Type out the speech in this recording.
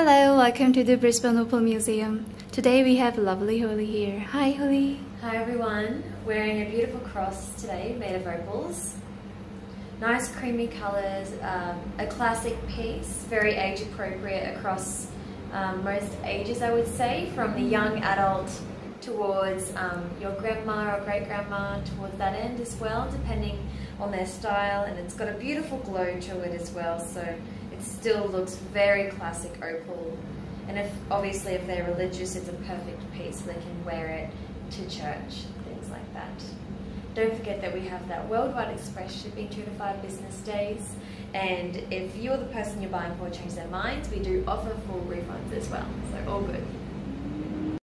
Hello, welcome to the Brisbane Opal Museum. Today we have lovely Holly here. Hi Holly. Hi everyone, wearing a beautiful cross today made of opals. Nice creamy colours, um, a classic piece, very age appropriate across um, most ages I would say, from the young adult towards um, your grandma or great grandma towards that end as well, depending on their style. And it's got a beautiful glow to it as well, so it still looks very classic opal. And if obviously if they're religious, it's a perfect piece. They can wear it to church, things like that. Don't forget that we have that worldwide express shipping two to five business days. And if you're the person you're buying for change their minds, we do offer full refunds as well. So all good.